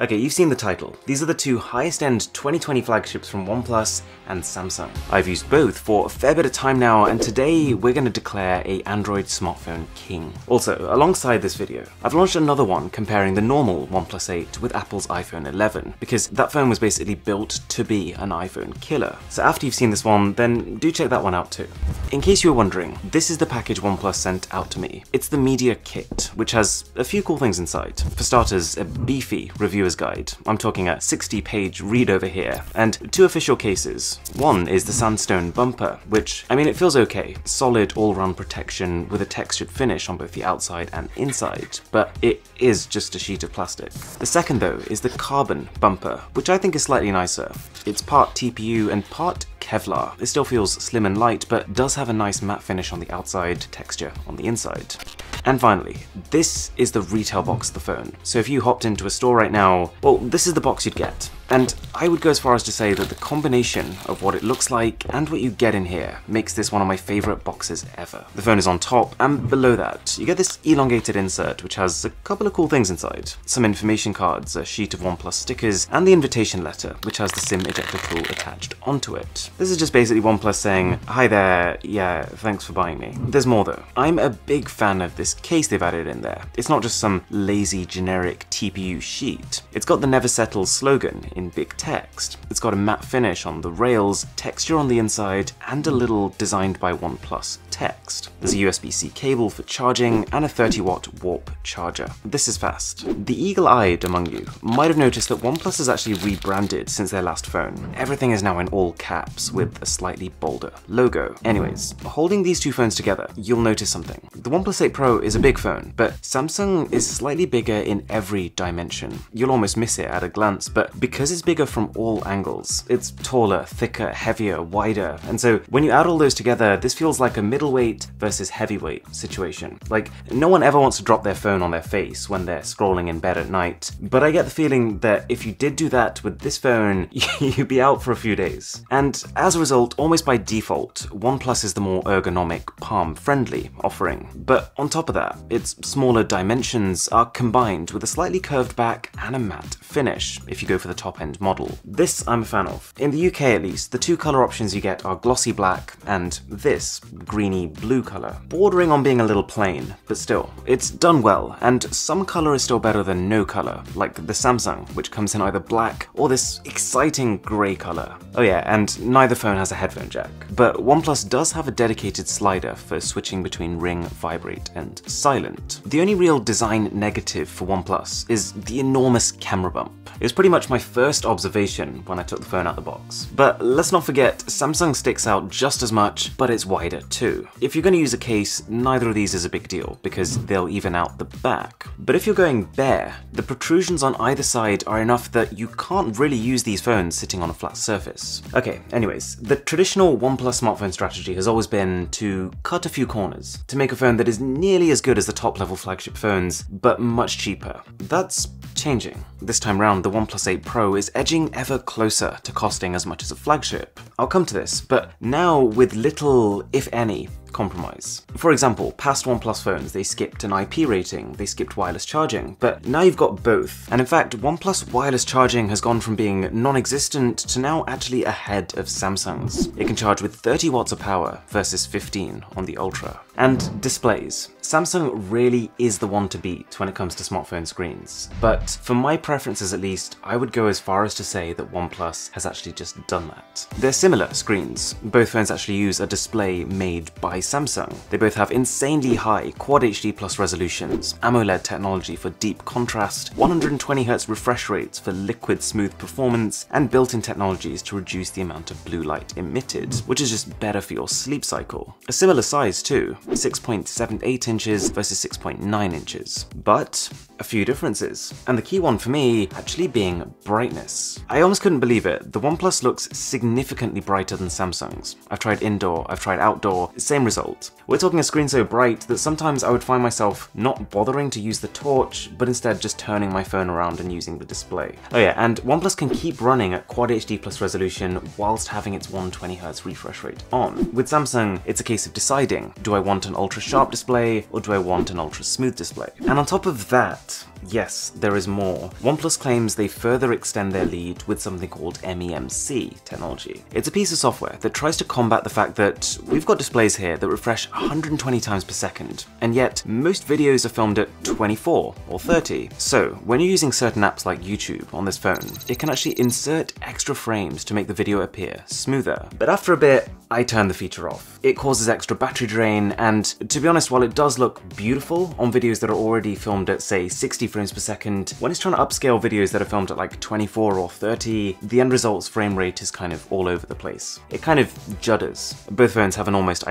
Okay, you've seen the title. These are the two highest end 2020 flagships from OnePlus and Samsung. I've used both for a fair bit of time now, and today we're going to declare a Android smartphone king. Also, alongside this video, I've launched another one comparing the normal OnePlus 8 with Apple's iPhone 11, because that phone was basically built to be an iPhone killer. So after you've seen this one, then do check that one out too. In case you were wondering, this is the package OnePlus sent out to me. It's the Media Kit, which has a few cool things inside. For starters, a beefy reviewer's guide. I'm talking a 60 page read over here, and two official cases. One is the sandstone bumper, which, I mean, it feels okay. Solid all-round protection with a textured finish on both the outside and inside, but it is just a sheet of plastic. The second, though, is the carbon bumper, which I think is slightly nicer. It's part TPU and part Kevlar. It still feels slim and light, but does have a nice matte finish on the outside, texture on the inside. And finally, this is the retail box of the phone. So if you hopped into a store right now, well, this is the box you'd get. And I would go as far as to say that the combination of what it looks like and what you get in here makes this one of my favourite boxes ever. The phone is on top, and below that, you get this elongated insert which has a couple of cool things inside. Some information cards, a sheet of OnePlus stickers, and the invitation letter, which has the SIM ejector tool attached onto it. This is just basically OnePlus saying, hi there, yeah, thanks for buying me. There's more though. I'm a big fan of this case they've added in there. It's not just some lazy generic TPU sheet. It's got the Never Settle slogan in big text. It's got a matte finish on the rails, texture on the inside, and a little designed by OnePlus text. There's a USB-C cable for charging and a 30 watt warp charger. This is fast. The eagle-eyed among you might have noticed that OnePlus has actually rebranded since their last phone. Everything is now in all caps with a slightly bolder logo. Anyways, holding these two phones together, you'll notice something. The OnePlus 8 Pro is a big phone, but Samsung is slightly bigger in every dimension. You'll almost miss it at a glance, but because it's bigger from all angles, it's taller, thicker, heavier, wider, and so when you add all those together, this feels like a middleweight versus heavyweight situation. Like, no one ever wants to drop their phone on their face when they're scrolling in bed at night, but I get the feeling that if you did do that with this phone, you'd be out for a few days. And as a result, almost by default, OnePlus is the more ergonomic, palm-friendly offering. But on top of that, its smaller dimensions are combined with a slightly curved back and a matte finish, if you go for the top-end model. This I'm a fan of. In the UK at least, the two colour options you get are glossy black and this, greeny blue colour, bordering on being a little plain, but still, it's done well, and some colour is still better than no colour, like the Samsung, which comes in either black or this exciting grey colour. Oh yeah, and neither phone has a headphone jack, but OnePlus does have a dedicated slider for switching between ring, vibrate, and silent. The only real design negative for OnePlus is the enormous camera bump. It was pretty much my first observation when I took the phone out the box. But let's not forget, Samsung sticks out just as much, but it's wider too. If you're going to use a case, neither of these is a big deal, because they'll even out the back. But if you're going bare, the protrusions on either side are enough that you can't really use these phones sitting on a flat surface. Okay, anyways, the traditional OnePlus smartphone strategy has always been to cut a few corners, to make a phone that is nearly as good as the top level flagship phones, but much cheaper. That's changing. This time round, the OnePlus 8 Pro is edging ever closer to costing as much as a flagship. I'll come to this, but now with little, if any, compromise. For example, past OnePlus phones, they skipped an IP rating, they skipped wireless charging, but now you've got both. And in fact, OnePlus wireless charging has gone from being non-existent to now actually ahead of Samsung's. It can charge with 30 watts of power versus 15 on the Ultra. And displays. Samsung really is the one to beat when it comes to smartphone screens. But for my preferences at least, I would go as far as to say that OnePlus has actually just done that. They're similar screens. Both phones actually use a display made by Samsung. They both have insanely high Quad HD Plus resolutions, AMOLED technology for deep contrast, 120Hz refresh rates for liquid smooth performance, and built-in technologies to reduce the amount of blue light emitted, which is just better for your sleep cycle. A similar size too, 6.78 inches versus 6.9 inches. But a few differences, and the key one for me actually being brightness. I almost couldn't believe it, the OnePlus looks significantly brighter than Samsung's. I've tried indoor, I've tried outdoor, same result. We're talking a screen so bright that sometimes I would find myself not bothering to use the torch, but instead just turning my phone around and using the display. Oh yeah, and OnePlus can keep running at Quad HD Plus resolution whilst having its 120Hz refresh rate on. With Samsung, it's a case of deciding, do I want an ultra sharp display or do I want an ultra smooth display? And on top of that, yes, there is more. OnePlus claims they further extend their lead with something called MEMC technology. It's a piece of software that tries to combat the fact that we've got displays here that refresh 120 times per second, and yet most videos are filmed at 24 or 30. So when you're using certain apps like YouTube on this phone, it can actually insert extra frames to make the video appear smoother. But after a bit, I turn the feature off. It causes extra battery drain, and to be honest, while it does look beautiful on videos that are already filmed at say 60 frames per second, when it's trying to upscale videos that are filmed at like 24 or 30, the end result's frame rate is kind of all over the place. It kind of judders. Both phones have an almost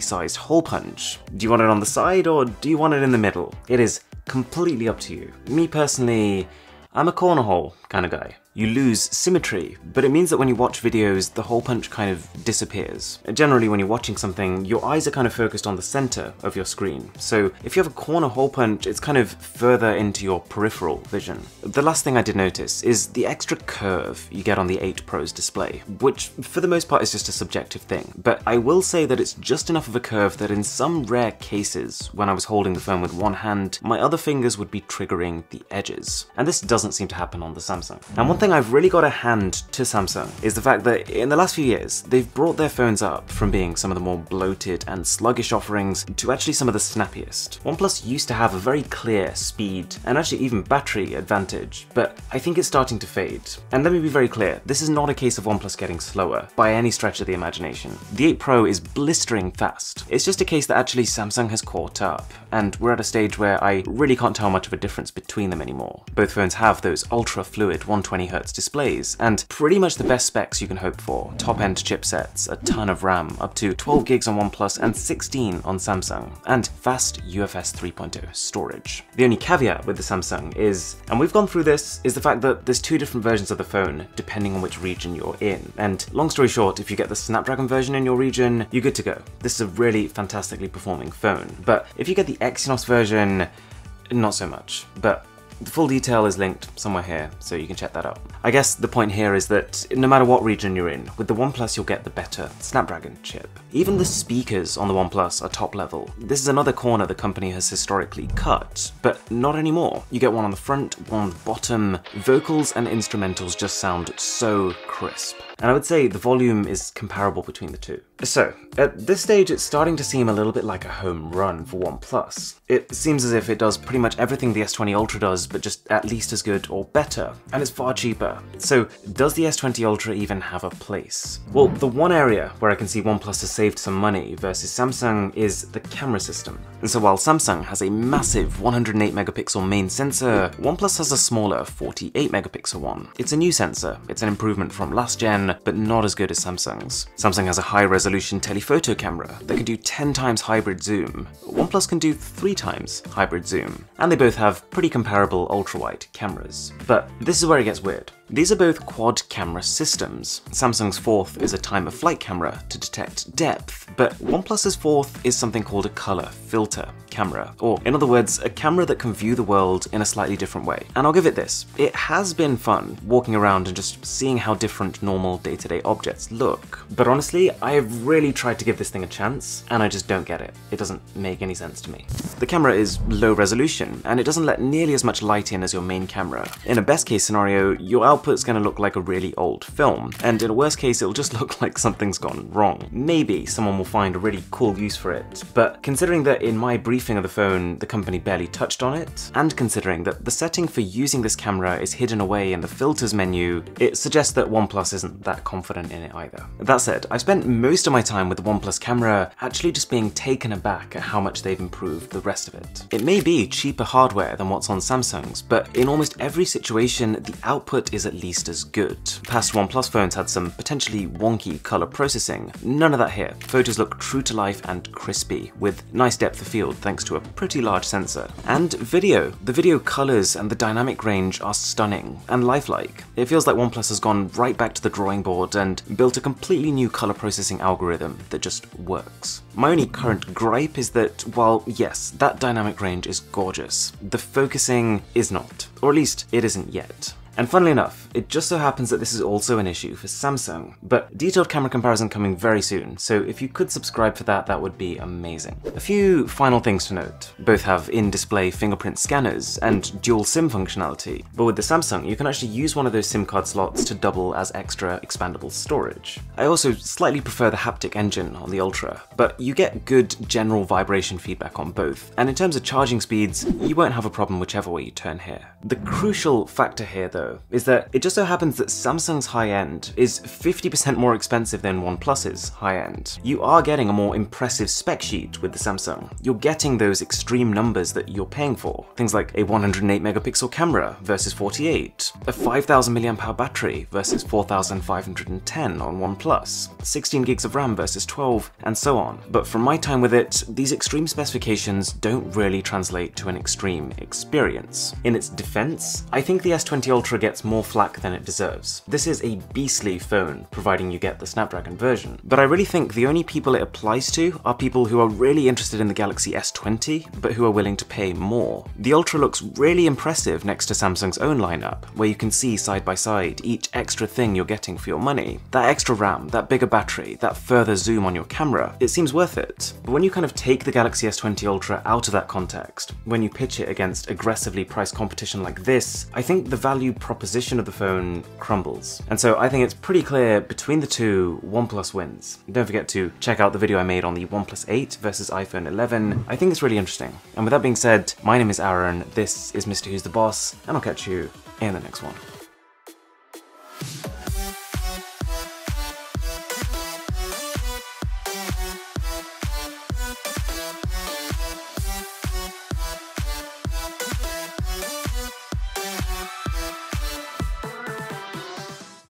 sized hole punch. Do you want it on the side or do you want it in the middle? It is completely up to you. Me personally, I'm a corner hole kind of guy you lose symmetry, but it means that when you watch videos, the hole punch kind of disappears. Generally, when you're watching something, your eyes are kind of focused on the center of your screen. So if you have a corner hole punch, it's kind of further into your peripheral vision. The last thing I did notice is the extra curve you get on the 8 Pro's display, which for the most part is just a subjective thing. But I will say that it's just enough of a curve that in some rare cases, when I was holding the phone with one hand, my other fingers would be triggering the edges. And this doesn't seem to happen on the Samsung. And one thing thing I've really got to hand to Samsung is the fact that in the last few years, they've brought their phones up from being some of the more bloated and sluggish offerings to actually some of the snappiest. OnePlus used to have a very clear speed and actually even battery advantage, but I think it's starting to fade. And let me be very clear, this is not a case of OnePlus getting slower by any stretch of the imagination. The 8 Pro is blistering fast. It's just a case that actually Samsung has caught up, and we're at a stage where I really can't tell much of a difference between them anymore. Both phones have those ultra fluid 120Hz displays, and pretty much the best specs you can hope for. Top-end chipsets, a ton of RAM, up to 12 gigs on OnePlus and 16 on Samsung, and fast UFS 3.0 storage. The only caveat with the Samsung is, and we've gone through this, is the fact that there's two different versions of the phone depending on which region you're in. And long story short, if you get the Snapdragon version in your region, you're good to go. This is a really fantastically performing phone. But if you get the Exynos version, not so much. But the full detail is linked somewhere here, so you can check that out. I guess the point here is that no matter what region you're in, with the OnePlus you'll get the better Snapdragon chip. Even the speakers on the OnePlus are top level. This is another corner the company has historically cut, but not anymore. You get one on the front, one on the bottom. Vocals and instrumentals just sound so crisp. And I would say the volume is comparable between the two. So, at this stage it's starting to seem a little bit like a home run for OnePlus. It seems as if it does pretty much everything the S20 Ultra does, but just at least as good or better, and it's far cheaper. So, does the S20 Ultra even have a place? Well, the one area where I can see OnePlus has saved some money versus Samsung is the camera system. And so while Samsung has a massive 108 megapixel main sensor, OnePlus has a smaller 48 megapixel one. It's a new sensor, it's an improvement from last gen, but not as good as Samsung's. Samsung has a high-resolution telephoto camera that can do 10 times hybrid zoom. OnePlus can do 3 times hybrid zoom. And they both have pretty comparable ultra-wide cameras. But this is where it gets weird. These are both quad camera systems. Samsung's fourth is a time of flight camera to detect depth, but OnePlus's fourth is something called a color filter camera, or in other words, a camera that can view the world in a slightly different way. And I'll give it this, it has been fun walking around and just seeing how different normal day-to-day -day objects look. But honestly, I have really tried to give this thing a chance, and I just don't get it. It doesn't make any sense to me. The camera is low resolution, and it doesn't let nearly as much light in as your main camera. In a best case scenario, your output's gonna look like a really old film, and in a worst case it'll just look like something's gone wrong. Maybe someone will find a really cool use for it, but considering that in my briefing of the phone the company barely touched on it, and considering that the setting for using this camera is hidden away in the filters menu, it suggests that OnePlus isn't that confident in it either. That said, I've spent most of my time with the OnePlus camera actually just being taken aback at how much they've improved the rest of it. It may be cheaper hardware than what's on Samsung's, but in almost every situation the output is at least as good. Past OnePlus phones had some potentially wonky color processing. None of that here. Photos look true to life and crispy, with nice depth of field thanks to a pretty large sensor. And video. The video colors and the dynamic range are stunning and lifelike. It feels like OnePlus has gone right back to the drawing board and built a completely new color processing algorithm that just works. My only current gripe is that while yes, that dynamic range is gorgeous, the focusing is not, or at least it isn't yet. And funnily enough, it just so happens that this is also an issue for Samsung, but detailed camera comparison coming very soon, so if you could subscribe for that, that would be amazing. A few final things to note. Both have in-display fingerprint scanners and dual SIM functionality, but with the Samsung, you can actually use one of those SIM card slots to double as extra expandable storage. I also slightly prefer the haptic engine on the Ultra, but you get good general vibration feedback on both, and in terms of charging speeds, you won't have a problem whichever way you turn here. The crucial factor here though, is that it just so happens that Samsung's high-end is 50% more expensive than OnePlus's high-end. You are getting a more impressive spec sheet with the Samsung. You're getting those extreme numbers that you're paying for. Things like a 108 megapixel camera versus 48, a 5000 mAh battery versus 4510 on OnePlus, 16 gigs of RAM versus 12, and so on. But from my time with it, these extreme specifications don't really translate to an extreme experience. In its defense, I think the S20 Ultra gets more flack than it deserves. This is a beastly phone, providing you get the Snapdragon version, but I really think the only people it applies to are people who are really interested in the Galaxy S20, but who are willing to pay more. The Ultra looks really impressive next to Samsung's own lineup, where you can see side by side each extra thing you're getting for your money. That extra RAM, that bigger battery, that further zoom on your camera, it seems worth it. But when you kind of take the Galaxy S20 Ultra out of that context, when you pitch it against aggressively priced competition like this, I think the value proposition of the phone crumbles. And so I think it's pretty clear between the two, OnePlus wins. Don't forget to check out the video I made on the OnePlus 8 versus iPhone 11. I think it's really interesting. And with that being said, my name is Arun, this is Mr. Who's the Boss, and I'll catch you in the next one.